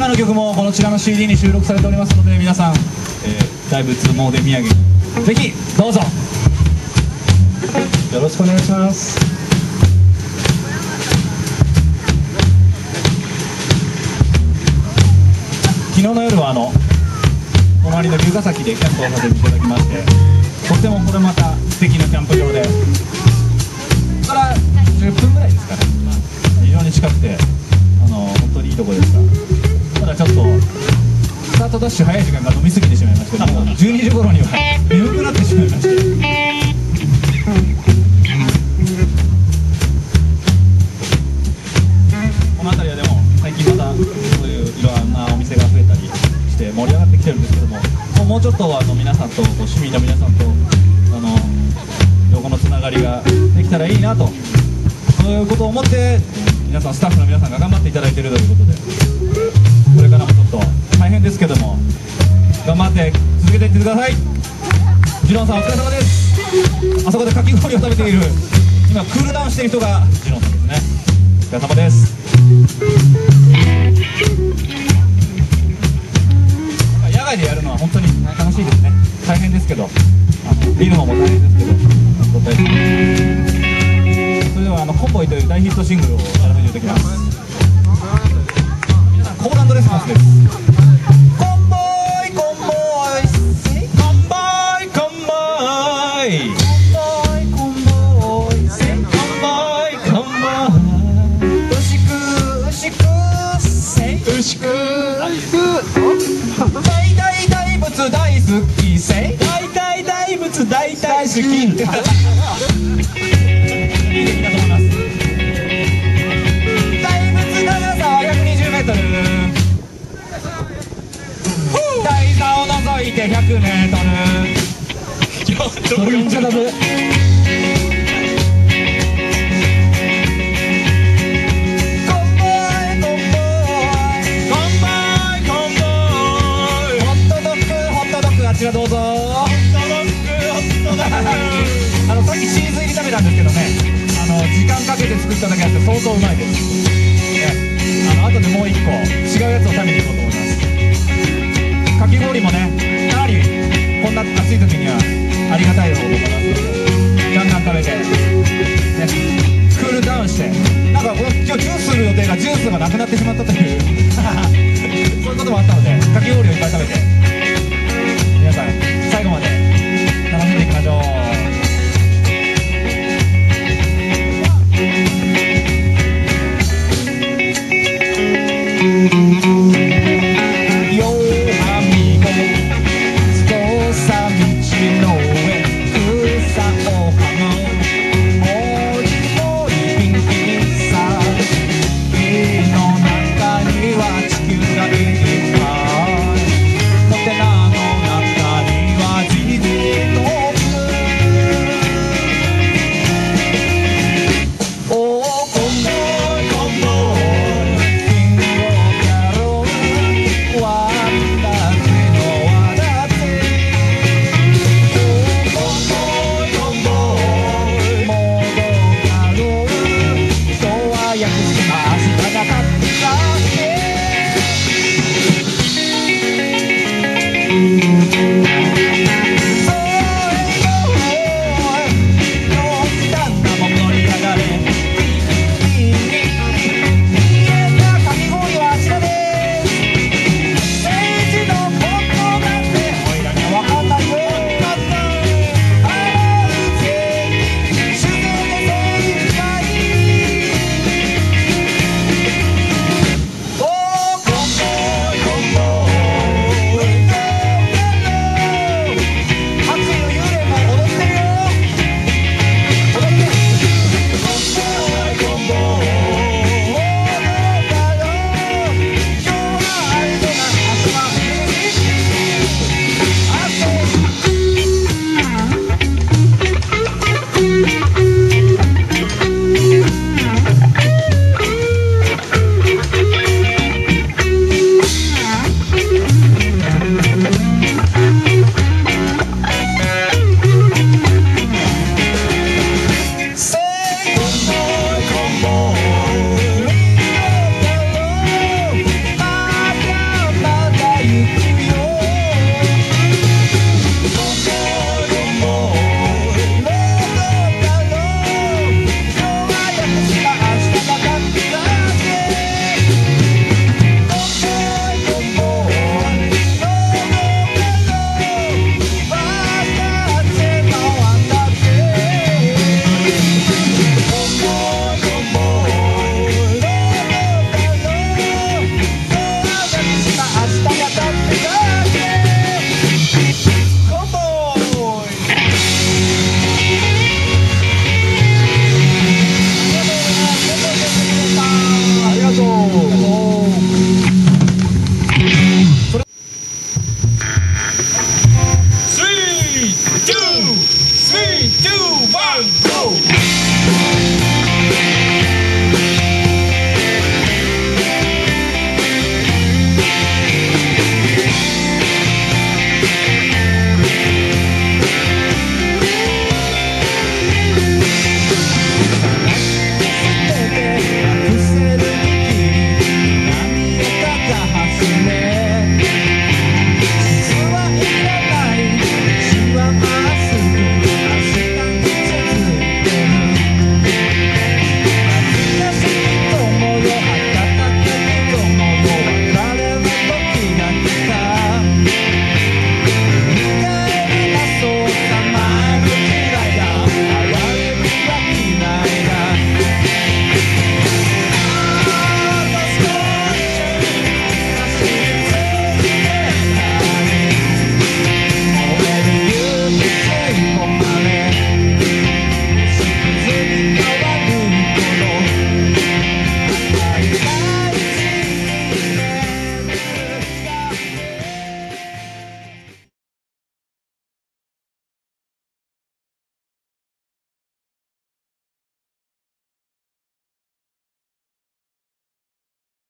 今の曲もこのちらの CD に収録されておりますので皆さん、えー、大仏詣で土産ぜひどうぞ。よろしくお願いします。昨日の夜はあの隣の龍ヶ崎でキャンプをさせていただきましてとてもこれまた素敵なキャンプ場でここから10分ぐらいですかね。非常に近くてあの本当にいいとこでしダッシュ早い時間が飲み過ぎてしまいまして12時頃には眠くなってしまいましてこの辺りはでも最近また。そういういろんなお店が増えた。りして盛り上がってきてるんですけどももうちょっとあの皆さんとこう市民の皆さんとあの横のつながりができた。らいいなとそういうことを思って皆さんスタッフの皆さんが頑張っていただいてるということで大変ですけども頑張って続けていってください。ジロンさんお疲れ様です。あそこでかき氷を食べている。今クールダウンしている人がジロンさんですね。お疲れ様です。野外でやるのは本当に楽しいですね。大変ですけどあの見るのも大変ですけど本当大変それではあのコンボイという大ヒットシングルをやらせていただきます。皆さんコーランドレスポンスです。好き。せい大体大仏大体好き。いい出来だと思います大仏長さは120メートル大座を除いて100メートルそれ言っちゃダメ作っただけあって相当うまいです。ねあの後でもう一個違うやつを食べに行こうと思います。かき氷もねかなりこんな暑い時にはありがたい方法かなと思ってガンガン食べてねクールダウンしてなんか今日ジュースする予定がジュースがなくなってしまったと